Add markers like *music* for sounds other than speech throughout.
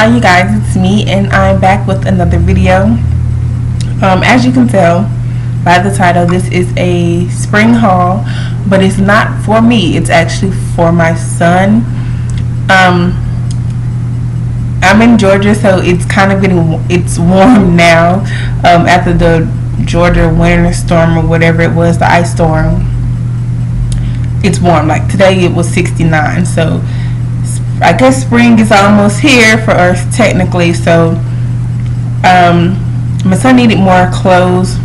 hi you guys. It's me and i'm back with another video. Um, as you can tell by the title this is a spring haul but it's not for me. It's actually for my son. Um, i'm in georgia so it's kind of getting it's warm *laughs* now um, after the georgia winter storm or whatever it was the ice storm. It's warm. Like today it was 69 so I guess spring is almost here for us technically so um, my son needed more clothes.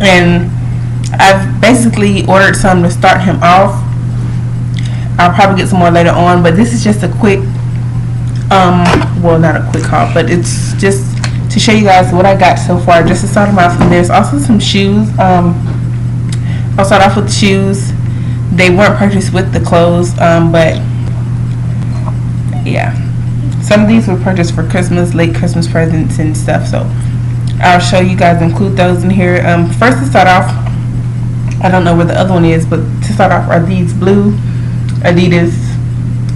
And I've basically ordered some to start him off. I'll probably get some more later on but this is just a quick um, well not a quick haul but it's just to show you guys what I got so far just to start him off. And there's also some shoes um, I'll start off with shoes. They weren't purchased with the clothes um, but yeah. Some of these were purchased for Christmas late Christmas presents and stuff so I'll show you guys include those in here. Um, first to start off I don't know where the other one is but to start off are these blue Adidas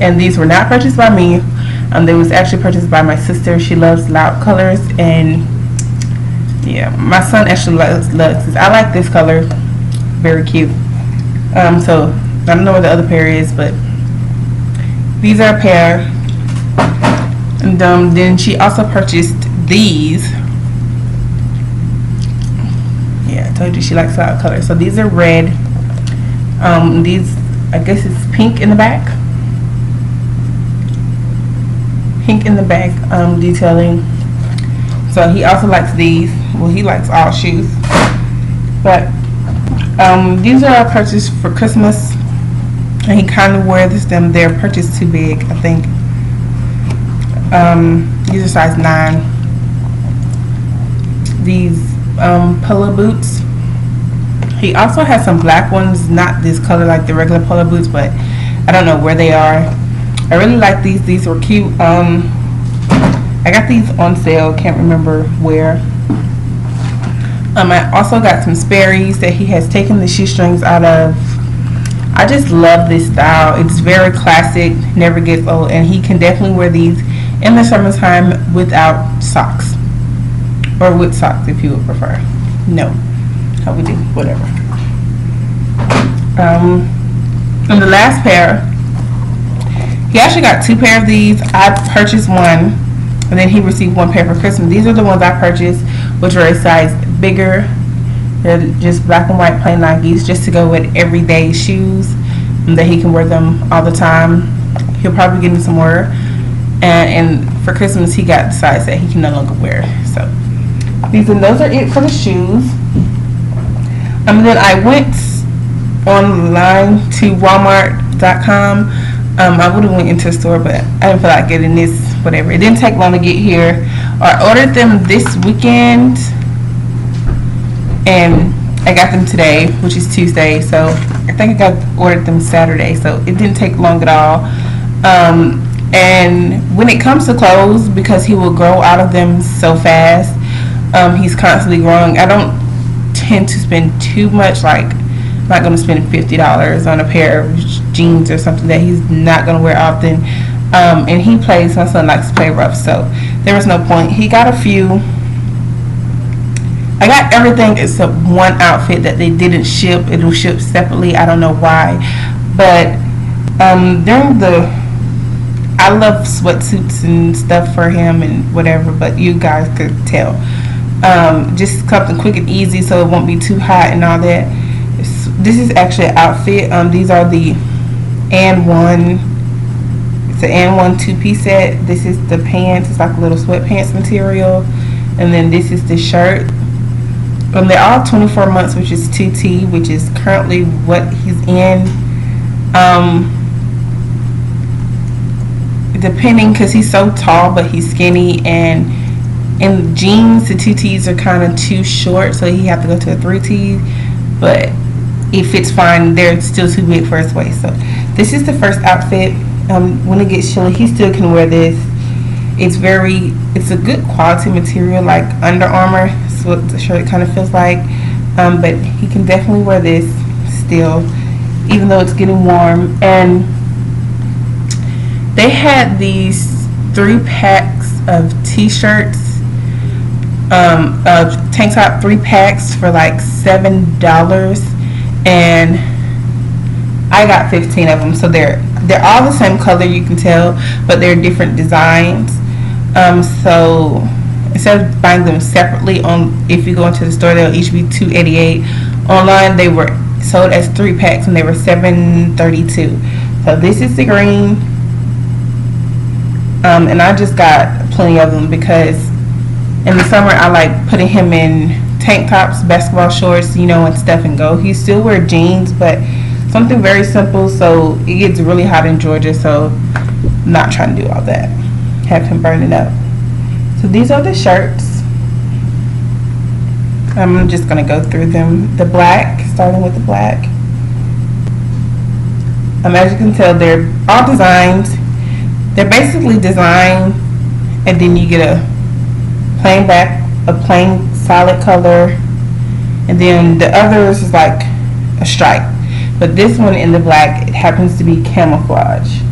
and these were not purchased by me. Um, they was actually purchased by my sister. She loves loud colors and yeah my son actually loves, this. I like this color. Very cute. Um, so I don't know where the other pair is but these are a pair and um, then she also purchased these. Yeah I told you she likes loud colors. So these are red. Um, these I guess it's pink in the back. Pink in the back um, detailing. So he also likes these. Well he likes all shoes. But um, these are purchased for Christmas. And he kind of wears them. They're purchased too big I think um, these are size 9. These um, polo boots. He also has some black ones, not this color like the regular polo boots, but I don't know where they are. I really like these. These were cute. Um, I got these on sale. Can't remember where. Um, I also got some Sperry's that he has taken the shoestrings out of. I just love this style. It's very classic, never gets old, and he can definitely wear these in the summertime without socks. Or with socks if you would prefer. No. How we do whatever. Um and the last pair he actually got two pair of these. I purchased one and then he received one pair for Christmas. These are the ones I purchased which are a size bigger. They're just black and white plain Nikes just to go with everyday shoes and that he can wear them all the time. He'll probably get me some more and, and for Christmas he got size that he can no longer wear. So these and those are it for the shoes. And then I went online to Walmart.com. Um, I would have went into the store, but I didn't feel like getting this. Whatever. It didn't take long to get here. I ordered them this weekend, and I got them today, which is Tuesday. So I think I got ordered them Saturday. So it didn't take long at all. Um, and when it comes to clothes because he will grow out of them so fast um, he's constantly growing. I don't tend to spend too much like I'm not going to spend $50 on a pair of jeans or something that he's not going to wear often. Um, and he plays my son likes to play rough so there was no point. He got a few. I got everything except one outfit that they didn't ship. It was shipped separately. I don't know why. But um, during the I love sweatsuits and stuff for him and whatever, but you guys could tell. Um, just something quick and easy so it won't be too hot and all that. It's, this is actually an outfit. Um, these are the AND1. It's an AND1 two-piece set. This is the pants. It's like a little sweatpants material. And then this is the shirt. Um, they're all 24 months, which is 2T, which is currently what he's in. Um, depending because he's so tall but he's skinny and in jeans the two T's are kind of too short so he have to go to a three T but it fits fine they're still too big for his waist. So this is the first outfit um, when it gets chilly he still can wear this. It's very it's a good quality material like Under Armour that's what the shirt kind of feels like. Um, but he can definitely wear this still even though it's getting warm. And they had these three packs of t-shirts um, of tank top three packs for like seven dollars and I got 15 of them so they're they're all the same color you can tell but they're different designs. Um, so instead of buying them separately on if you go into the store they'll each be 288 online they were sold as three packs and they were 732 so this is the green um, and I just got plenty of them because in the summer I like putting him in tank tops basketball shorts you know and stuff and go. He still wear jeans but something very simple. So it gets really hot in Georgia so I'm not trying to do all that. Have him burning up. So these are the shirts. I'm just gonna go through them. The black starting with the black. Um, as you can tell they're all designs they're basically designed and then you get a plain back a plain solid color and then the others is like a stripe. But this one in the black it happens to be camouflage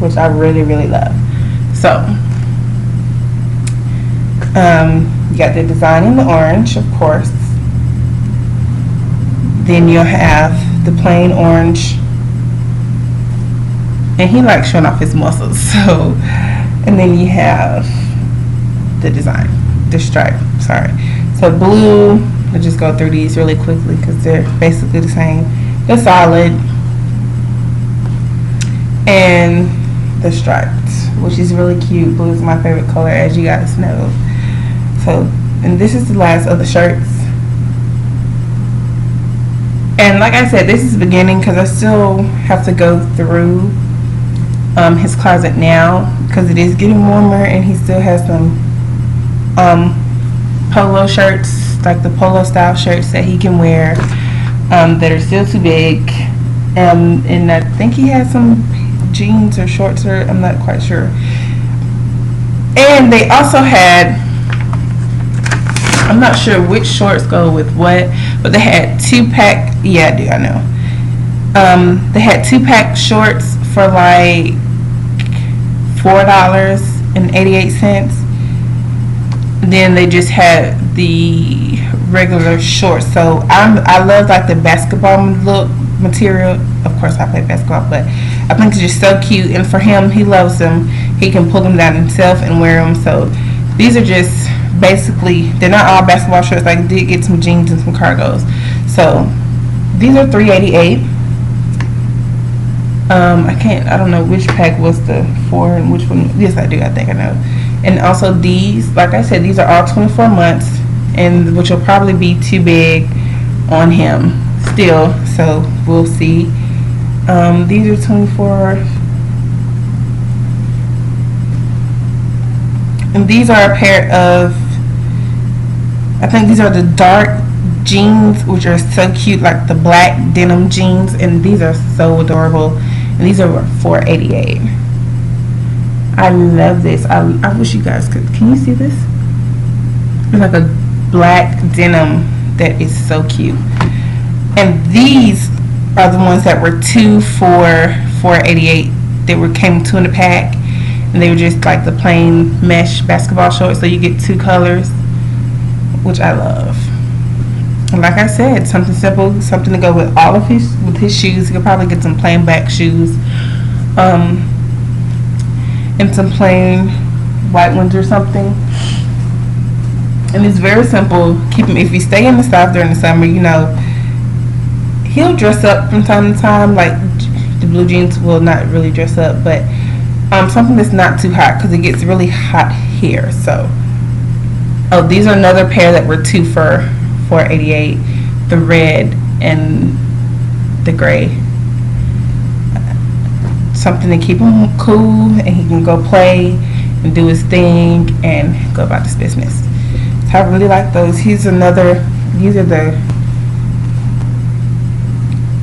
which I really really love. So um, you got the design in the orange of course. Then you'll have the plain orange and he likes showing off his muscles *laughs* so and then you have the design the stripe sorry. So blue I'll just go through these really quickly because they're basically the same. They're solid and the striped which is really cute. Blue is my favorite color as you guys know. So and this is the last of the shirts. And like I said this is the beginning because I still have to go through um, his closet now because it is getting warmer and he still has some um, polo shirts like the polo style shirts that he can wear um, that are still too big. Um, and I think he has some jeans or shorts or I'm not quite sure. And they also had I'm not sure which shorts go with what but they had two pack yeah I do I know. Um, they had two pack shorts for like four dollars and 88 cents. Then they just had the regular shorts. So I'm I love like the basketball look material. Of course I play basketball but I think it's just so cute. And for him he loves them. He can pull them down himself and wear them. So these are just basically they're not all basketball shorts. I did get some jeans and some cargos. So these are 388 um, I can't, I don't know which pack was the four and which one. Yes, I do. I think I know. And also these, like I said, these are all 24 months, and which will probably be too big on him still. So we'll see. Um, these are 24. And these are a pair of, I think these are the dark jeans, which are so cute, like the black denim jeans, and these are so adorable and these are 488 I love this. I, I wish you guys could can you see this? It's like a black denim that is so cute. And these are the ones that were two for 488 they were came two in a pack. And they were just like the plain mesh basketball shorts so you get two colors which I love like I said, something simple, something to go with all of his with his shoes. He could probably get some plain black shoes, um, and some plain white ones or something. And it's very simple. Keep him if you stay in the south during the summer, you know, he'll dress up from time to time. Like the blue jeans will not really dress up, but um, something that's not too hot because it gets really hot here. So, oh, these are another pair that were two for 488 the red and the gray. Something to keep him cool and he can go play and do his thing and go about his business. So I really like those. He's another these are the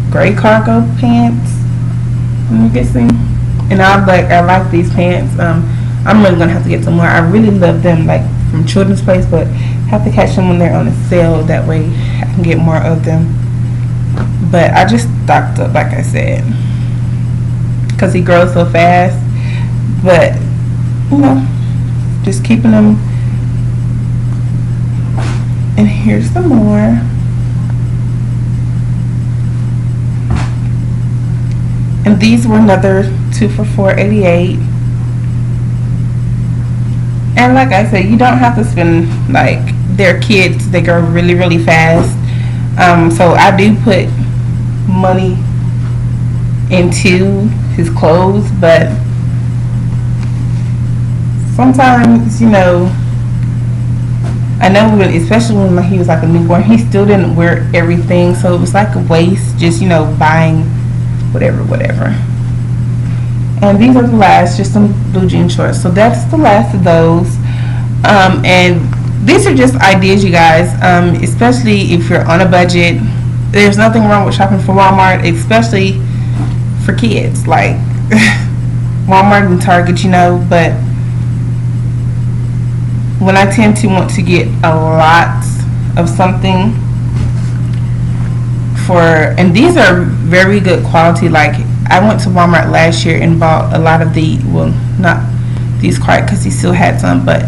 gray cargo pants I'm guessing. And I like I like these pants. Um, I'm really gonna have to get some more. I really love them like from Children's Place but have to catch them when they're on a sale that way I can get more of them but I just stocked up like I said because he grows so fast but you know, just keeping them. And here's some more. And these were another two for four eighty eight. And like I said, you don't have to spend like their kids. They grow really, really fast. Um, so I do put money into his clothes, but sometimes, you know, I know when, especially when he was like a newborn, he still didn't wear everything, so it was like a waste, just, you know, buying whatever, whatever. And these are the last, just some blue jean shorts. So that's the last of those. Um, and these are just ideas, you guys, um, especially if you're on a budget. There's nothing wrong with shopping for Walmart, especially for kids. Like *laughs* Walmart and Target, you know, but when I tend to want to get a lot of something for, and these are very good quality. Like I went to Walmart last year and bought a lot of the, well, not these quite because he still had some, but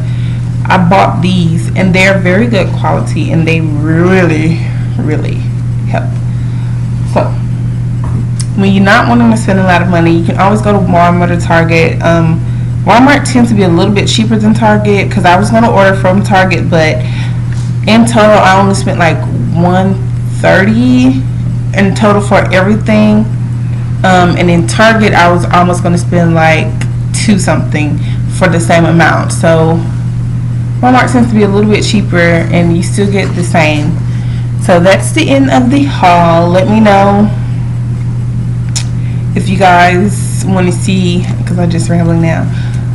I bought these and they're very good quality and they really, really help. So, when you're not wanting to spend a lot of money, you can always go to Walmart or Target. Um, Walmart tends to be a little bit cheaper than Target because I was going to order from Target, but in total I only spent like 130 in total for everything. Um, and in Target I was almost going to spend like two something for the same amount. So Walmart tends to be a little bit cheaper and you still get the same. So that's the end of the haul. Let me know if you guys want to see, because I'm just rambling now,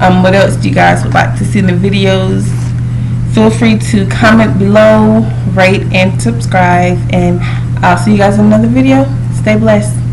um, what else do you guys would like to see in the videos. Feel free to comment below, rate, and subscribe. And I'll see you guys in another video. Stay blessed.